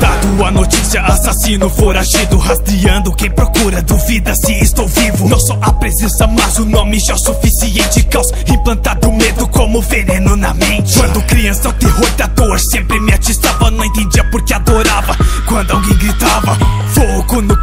Dado a notícia, assassino foragido Rastreando quem procura, duvida se estou vivo. Não só a presença, mas o nome já é suficiente. Caos implantado medo como veneno na mente. Quando criança o terror da dor sempre me atiçava. Não entendia porque adorava quando alguém gritava. Fogo no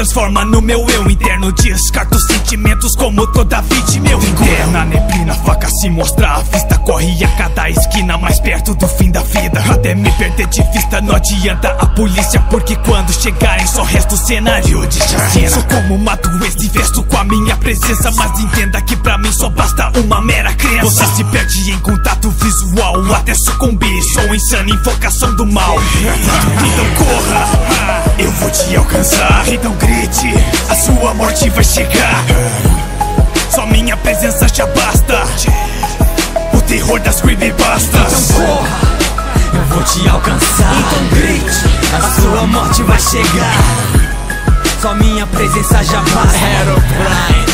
transforma no meu eu interno. Descarto sentimentos como toda vítima. Eu interna neblina, faca se mostra a vista. Corre a cada esquina mais perto do fim da vida. Até me perder de vista não adianta a polícia. Porque quando chegarem só resta o cenário de chacina. Sou como uma doença e vesto com a minha presença. Mas entenda que pra mim só basta uma mera crença Você se perde em contato visual até sucumbir Sou insano, invocação do mal. Então corra, eu vou te alcançar. Então grite, a sua morte vai chegar. Só minha presença já basta. O terror das creepypastas Então corra, eu vou te alcançar. Então grite, a sua morte vai chegar. Só minha presença já basta. Aeroplane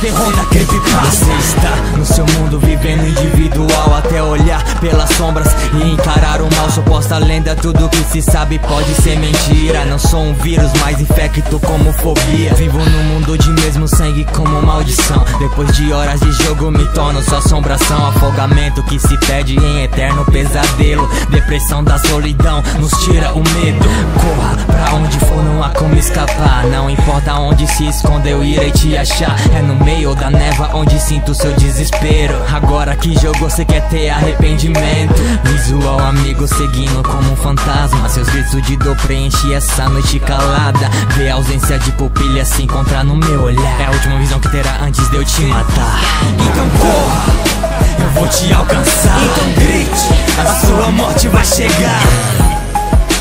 terror da Você está no seu mundo vivendo individual Até olhar pelas sombras e encarar o mal. Suposta lenda, tudo que se sabe pode ser mentira. Não sou um vírus, mas infecto como fobia. Vivo no mundo de mesmo sangue como maldição. Depois de horas de jogo me torno só assombração. Afogamento que se perde em eterno pesadelo. Depressão da solidão nos tira o medo. Corra onde for, não há como escapar. Não importa onde se esconde, eu irei te achar. É no meio da neva onde sinto seu desespero. Agora que jogou cê quer ter arrependimento? Visual amigo seguindo como um fantasma. Seus gritos de dor preenche essa noite calada. Vê a ausência de pupilha se encontrar no meu olhar. É a última visão que terá antes de eu te matar. Então corra, eu vou te alcançar. Então grite, a sua morte vai chegar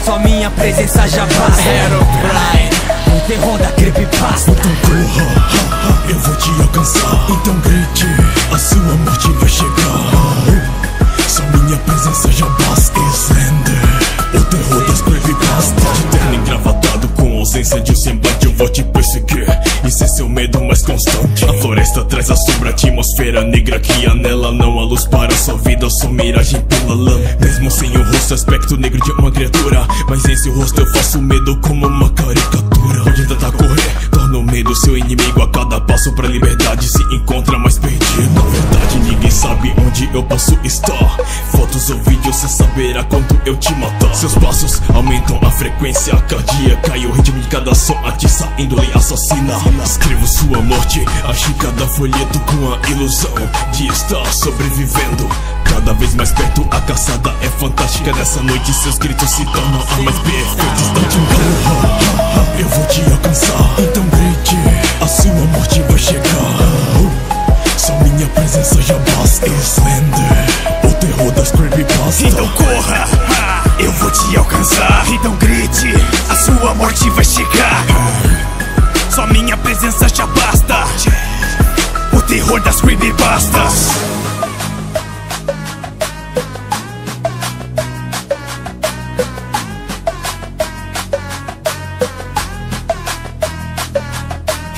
Só minha presença já basta Aeroplane, o terror da creepypasta Então corra, eu vou te alcançar. Então grite, a sua morte vai chegar. Só minha presença já basta Slender, o terror das creepypastas De terno engravatado com ausência de semblante Eu vou te perseguir, isso é seu medo mais constante floresta traz a sombra, atmosfera negra Que anela. Não há luz para sua vida Só miragem pela lama Mesmo sem o rosto, aspecto negro de uma criatura. Mas seu rosto eu faço medo como uma caricatura. Pode tentar correr, torna o medo seu inimigo. A cada passo pra liberdade se encontra mais perdido. Na verdade ninguém sabe onde eu posso estar. Fotos ou vídeos cê saberá quanto eu te matar. Seus passos aumentam a frequência cardíaca E o ritmo de cada som atiça índole assassina. Escrevo sua morte, acho cada folheto com a ilusão De estar sobrevivendo. Cada vez mais perto, a caçada é fantástica. Nessa noite seus gritos se tornam a mais perfeita. Então corra, eu vou te alcançar. Então grite, a sua morte vai chegar. Só minha presença já basta. Slender, o terror das creepypastas. Então corra, vai chegar Só minha presença já basta O terror das creepypastas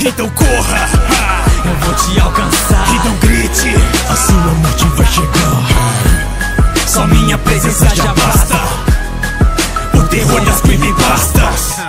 Então corra, Eu vou te alcançar então grite, a sua morte vai chegar. Só minha presença já basta. O terror das creepypastas.